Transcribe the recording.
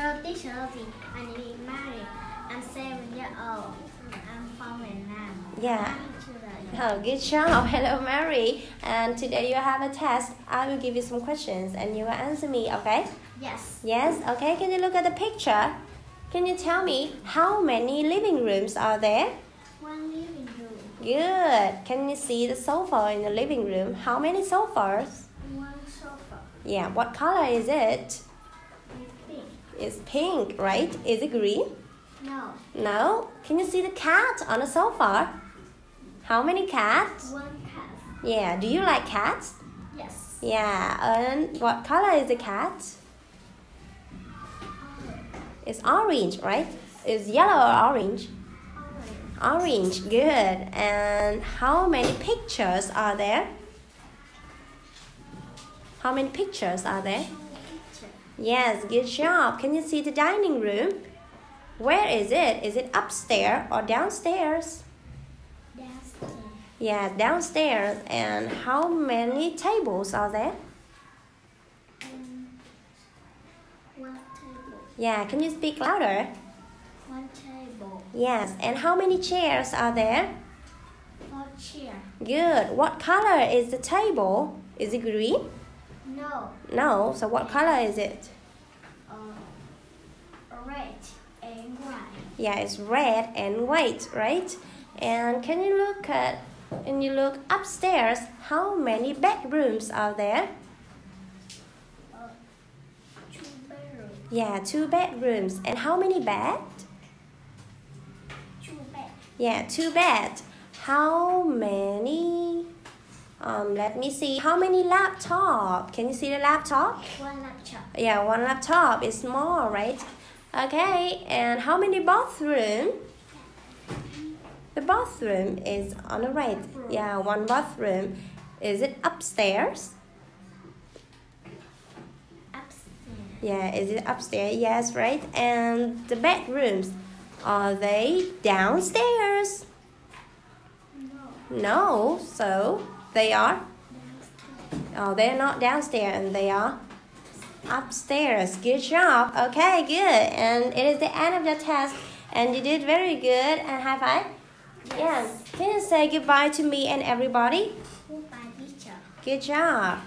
Hello, teacher Rosie. My name is Mary. I'm seven years old. I'm from Vietnam. Yeah. I'm. Oh, good job. Hello, Mary. And today you have a test. I will give you some questions and you will answer me, okay? Yes. Yes, okay. Can you look at the picture? Can you tell me how many living rooms are there? One living room. Good. Can you see the sofa in the living room? How many sofas? One sofa. Yeah, what color is it? With pink. It's pink, right? Is it green? No. No. Can you see the cat on the sofa? How many cats? One cat. Yeah, do you like cats? Yes. Yeah, and what color is the cat? Orange. It's orange, right? It's yellow or orange? Orange. Orange, good. And how many pictures are there? How many pictures are there? Yes, good job. Can you see the dining room? Where is it? Is it upstairs or downstairs? Downstairs. Yeah, downstairs. And how many tables are there? Um, one table. Yeah, can you speak louder? One table. Yes, and how many chairs are there? Four chair. Good. What color is the table? Is it green? No. No, so what color is it? Uh, red and white. Yeah, it's red and white, right? And can you look at and you look upstairs, how many bedrooms are there? Uh, two bedroom. Yeah, two bedrooms. And how many beds? Two beds. Yeah, two beds. How many? Um, let me see. How many laptop? Can you see the laptop? One laptop. Yeah, one laptop is small, right? Okay, and how many bathroom? The bathroom is on the right. Yeah, one bathroom. Is it upstairs? Upstairs. Yeah, is it upstairs? Yes, right. And the bedrooms, are they downstairs? No. No, so they are. Oh, they're not downstairs, and they are upstairs. Good job. Okay, good. And it is the end of the test, and you did very good. And high five. Yeah. Can you say goodbye to me and everybody? Goodbye, teacher. Good job.